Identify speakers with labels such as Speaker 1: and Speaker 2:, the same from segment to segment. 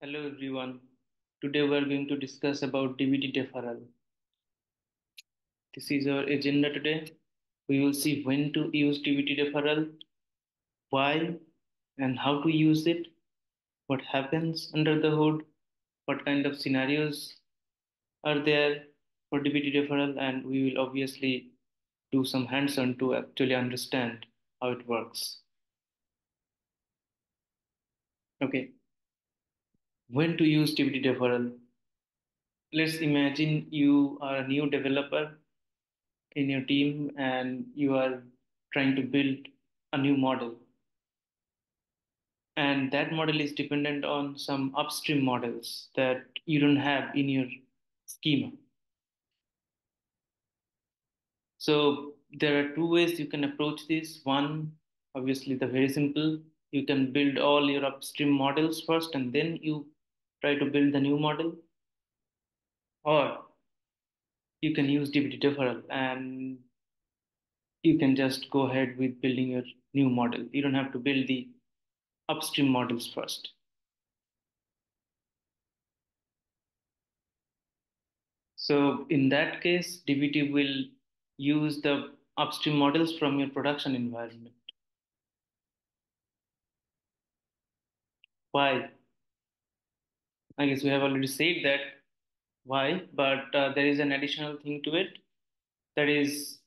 Speaker 1: Hello everyone. Today we are going to discuss about DBT deferral. This is our agenda today. We will see when to use DBT deferral, why and how to use it, what happens under the hood, what kind of scenarios are there for DBT deferral, and we will obviously do some hands-on to actually understand how it works. Okay. When to use DBT deferral? Let's imagine you are a new developer in your team and you are trying to build a new model. And that model is dependent on some upstream models that you don't have in your schema. So there are two ways you can approach this. One, obviously, the very simple. You can build all your upstream models first and then you try to build the new model. Or you can use DBT deferral and you can just go ahead with building your new model. You don't have to build the upstream models first. So in that case, DBT will use the upstream models from your production environment. Why? I guess we have already said that why, but uh, there is an additional thing to it. That is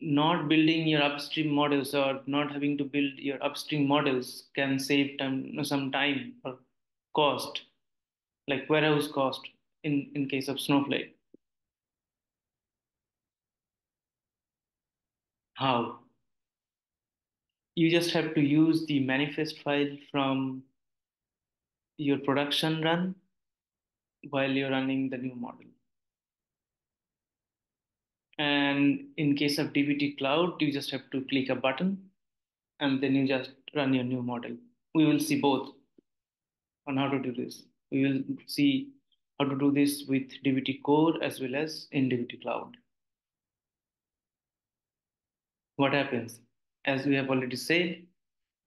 Speaker 1: not building your upstream models or not having to build your upstream models can save time, some time or cost, like warehouse cost in, in case of Snowflake. How? You just have to use the manifest file from your production run while you're running the new model. And in case of DBT Cloud, you just have to click a button and then you just run your new model. We will see both on how to do this. We will see how to do this with DBT Core as well as in DBT Cloud. What happens? As we have already said,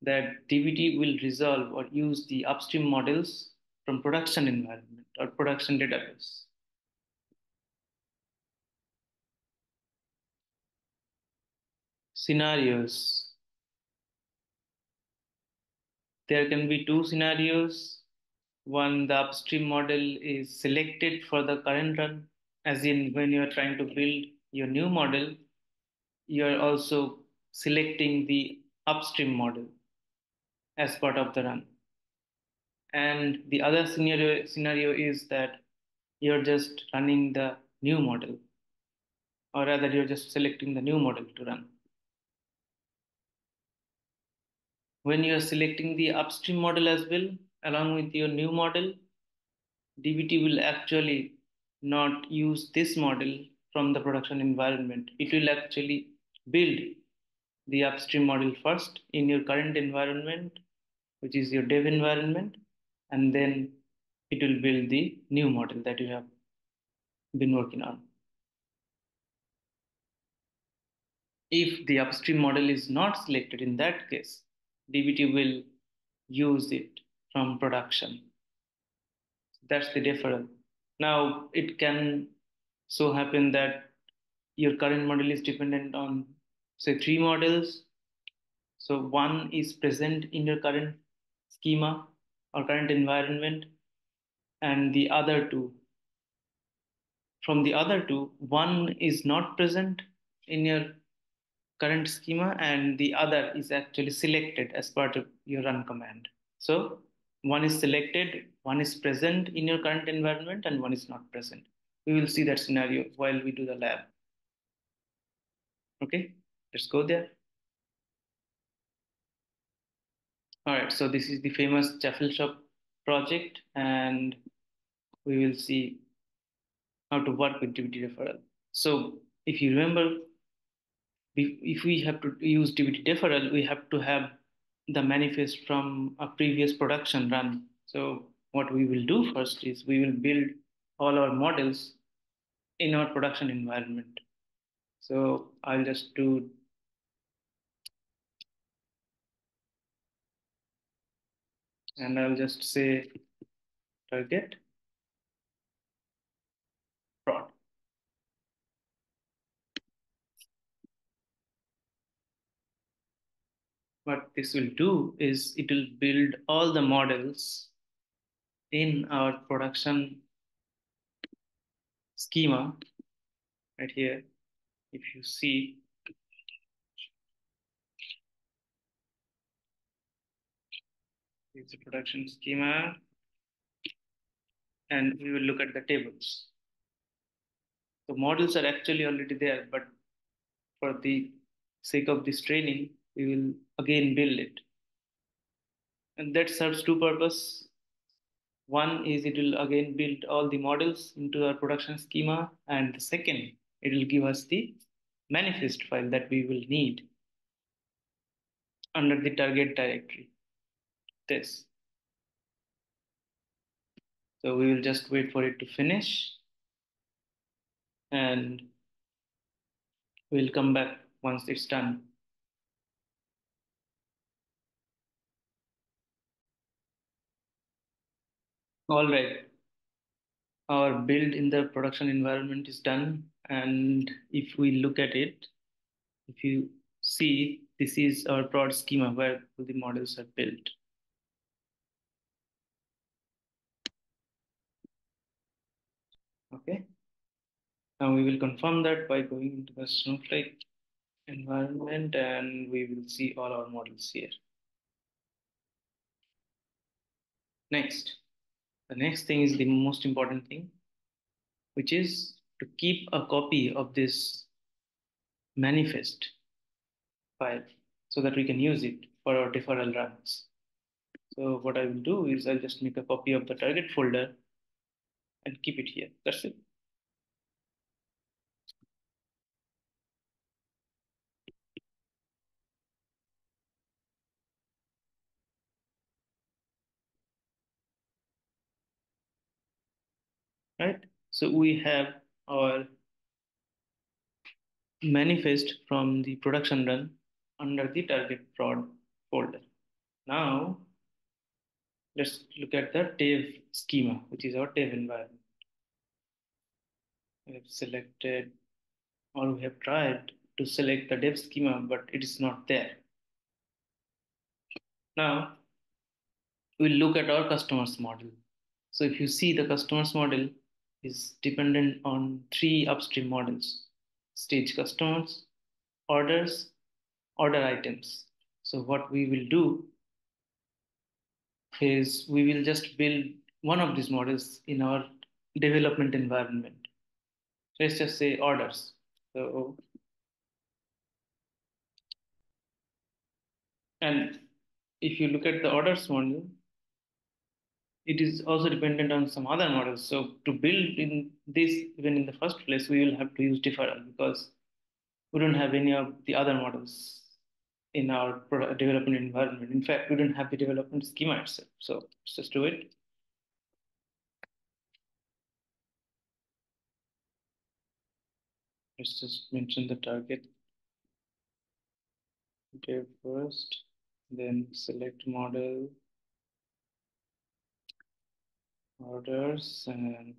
Speaker 1: that DBT will resolve or use the upstream models from production environment or production database. Scenarios. There can be two scenarios. One, the upstream model is selected for the current run, as in when you're trying to build your new model, you're also selecting the upstream model as part of the run. And the other scenario, scenario is that you're just running the new model, or rather, you're just selecting the new model to run. When you're selecting the upstream model as well, along with your new model, DBT will actually not use this model from the production environment. It will actually build the upstream model first in your current environment, which is your dev environment, and then it will build the new model that you have been working on. If the upstream model is not selected in that case, DBT will use it from production. That's the difference. Now, it can so happen that your current model is dependent on, say, three models. So one is present in your current schema or current environment, and the other two. From the other two, one is not present in your current schema, and the other is actually selected as part of your run command. So one is selected, one is present in your current environment, and one is not present. We will see that scenario while we do the lab. Okay, let's go there. All right, so this is the famous Jaffle Shop project, and we will see how to work with DBT deferral. So if you remember, if we have to use DBT deferral, we have to have the manifest from a previous production run. So what we will do first is we will build all our models in our production environment. So I'll just do and I'll just say target prod. What this will do is it will build all the models in our production schema right here. If you see, it's a production schema, and we will look at the tables. The models are actually already there, but for the sake of this training, we will again build it. And that serves two purposes. One is it will again build all the models into our production schema. And the second, it will give us the manifest file that we will need under the target directory. This. So we will just wait for it to finish and we'll come back once it's done. All right. Our build in the production environment is done. And if we look at it, if you see, this is our prod schema where the models are built. Okay. Now we will confirm that by going into the Snowflake environment and we will see all our models here. Next, the next thing is the most important thing, which is to keep a copy of this manifest file so that we can use it for our deferral runs. So what I will do is I'll just make a copy of the target folder and keep it here. That's it. Right? So we have our manifest from the production run under the target prod folder. Now, let's look at the dev schema, which is our dev environment. We have selected or we have tried to select the dev schema, but it is not there. Now, we'll look at our customers model. So if you see the customers model is dependent on three upstream models, stage customers, orders, order items. So what we will do is we will just build one of these models in our development environment. Let's just say orders. So, and if you look at the orders model, it is also dependent on some other models. So to build in this, even in the first place, we will have to use deferral because we don't have any of the other models in our development environment. In fact, we don't have the development schema itself. So let's just do it. Let's just mention the target okay first, then select model orders and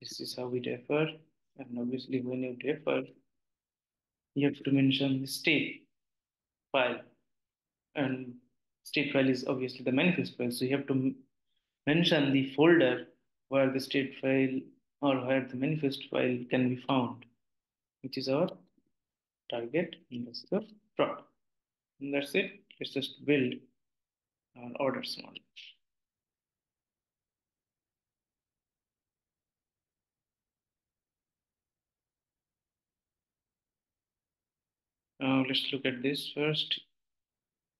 Speaker 1: this is how we defer and obviously when you defer you have to mention the state file. And state file is obviously the manifest file. So you have to mention the folder where the state file or where the manifest file can be found which is our target prod and that's it. Let's just build our orders model Uh, let's look at this first.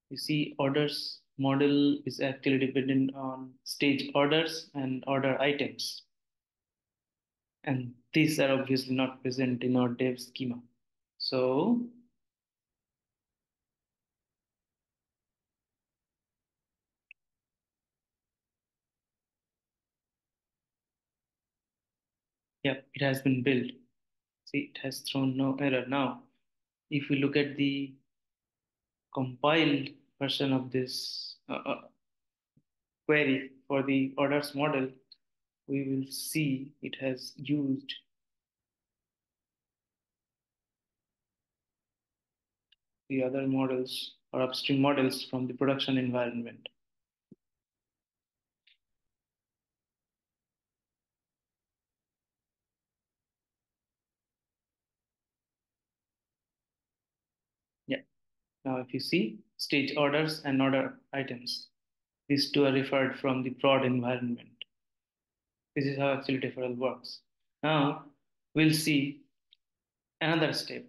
Speaker 1: You see orders model is actually dependent on stage orders and order items. And these are obviously not present in our dev schema. So Yep, it has been built. See, it has thrown no error. Now, if we look at the compiled version of this uh, uh, query, for the orders model, we will see it has used the other models or upstream models from the production environment. Now, if you see stage orders and order items, these two are referred from the prod environment. This is how actually deferral works. Now, we'll see another step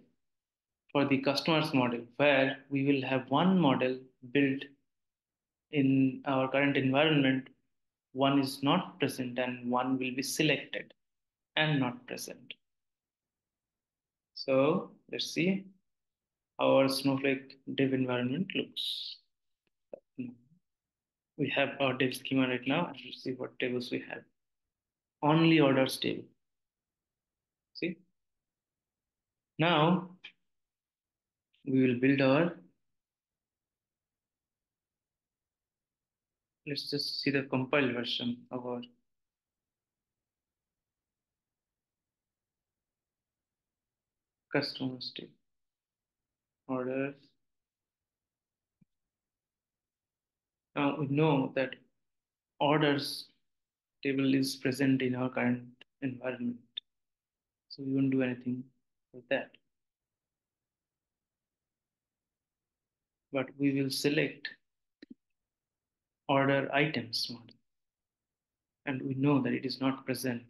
Speaker 1: for the customers model where we will have one model built in our current environment one is not present and one will be selected and not present so let's see our snowflake dev environment looks. We have our dev schema right now and let's see what tables we have. Only orders table. See? Now we will build our let's just see the compiled version of our customer state orders. Now uh, we know that orders table is present in our current environment. So we won't do anything with that. But we will select order items model. And we know that it is not present.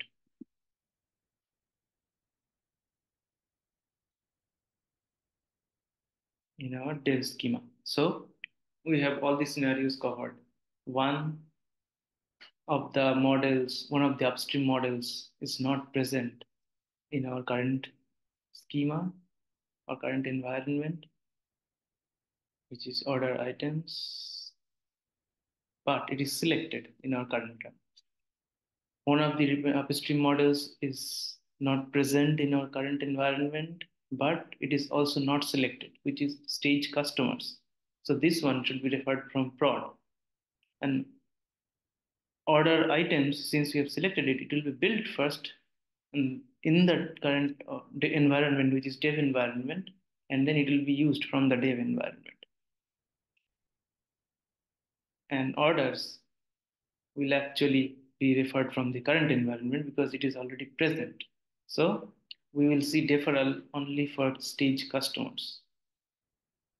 Speaker 1: In our dev schema. So we have all the scenarios covered. One of the models, one of the upstream models is not present in our current schema or current environment, which is order items but it is selected in our current. One of the upstream models is not present in our current environment, but it is also not selected, which is stage customers. So this one should be referred from prod. And order items, since we have selected it, it will be built first in the current uh, environment, which is dev environment, and then it will be used from the dev environment and orders will actually be referred from the current environment because it is already present. So we will see deferral only for stage customers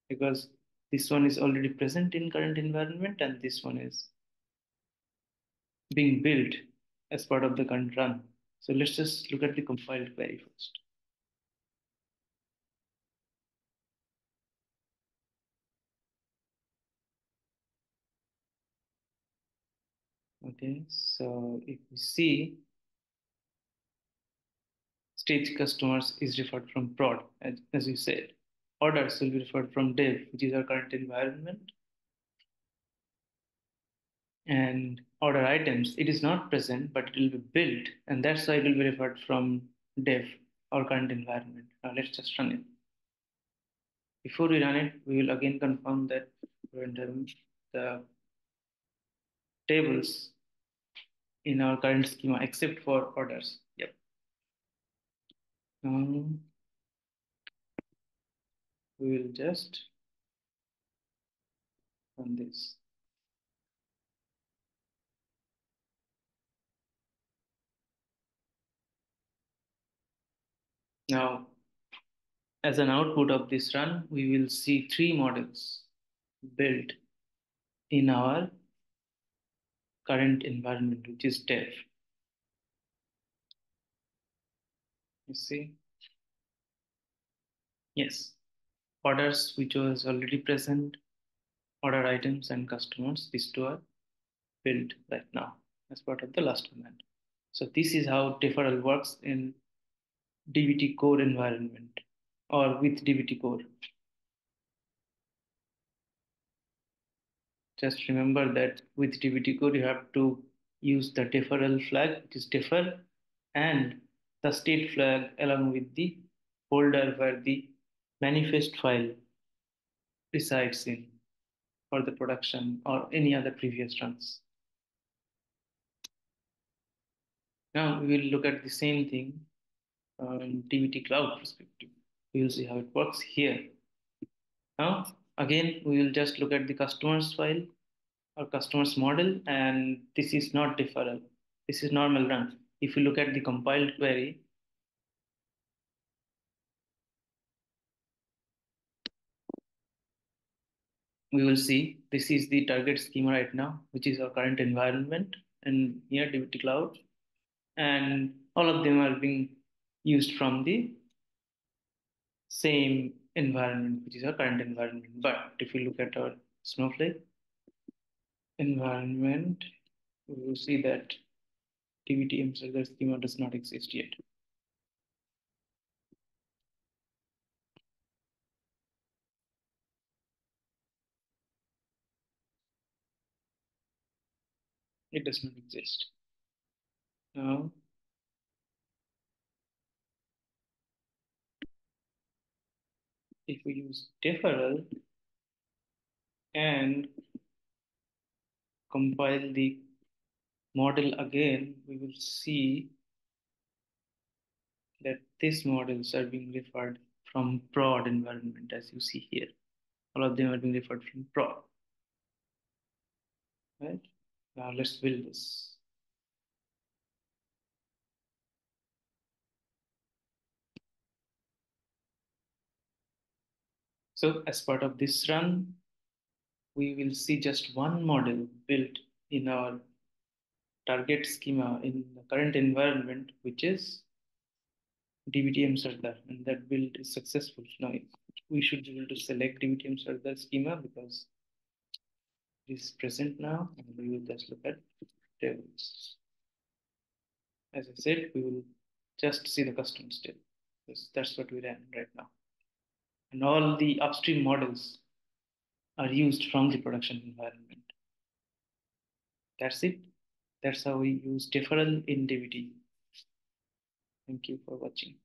Speaker 1: because this one is already present in current environment and this one is being built as part of the current run. So let's just look at the compiled query first. Okay, so if we see stage customers is referred from prod, as, as you said. Orders will be referred from dev, which is our current environment. And order items, it is not present, but it will be built, and that's why it will be referred from dev, our current environment. Now let's just run it. Before we run it, we will again confirm that the tables in our current schema except for orders. Yep. Um, we will just run this. Now, as an output of this run, we will see three models built in our current environment, which is dev. You see? Yes. Orders, which was already present, order items and customers, these two are built right now as part of the last command. So this is how deferral works in DBT core environment or with DBT core. just remember that with DBT core you have to use the deferral flag, which is defer, and the state flag along with the folder where the manifest file resides in for the production or any other previous runs. Now we will look at the same thing in DBT Cloud perspective. We will see how it works here. Now, again, we will just look at the customers file or customers model, and this is not deferral. This is normal run. If you look at the compiled query, we will see this is the target schema right now, which is our current environment and here DBT Cloud. And all of them are being used from the same environment, which is our current environment. But if you look at our Snowflake environment, we will see that DBTM Sardar schema does not exist yet. It does not exist. Now, if we use deferral and compile the model again, we will see that these models are being referred from prod environment as you see here. All of them are being referred from prod. Right? Now let's build this. So as part of this run, we will see just one model built in our target schema in the current environment, which is DBTM Sardar, and that build is successful. Now we should be able to select DBTM Sardar schema because it is present now, and we will just look at tables. As I said, we will just see the custom step. Because that's what we ran right now. And all the upstream models are used from the production environment. That's it. That's how we use deferral in DBT. Thank you for watching.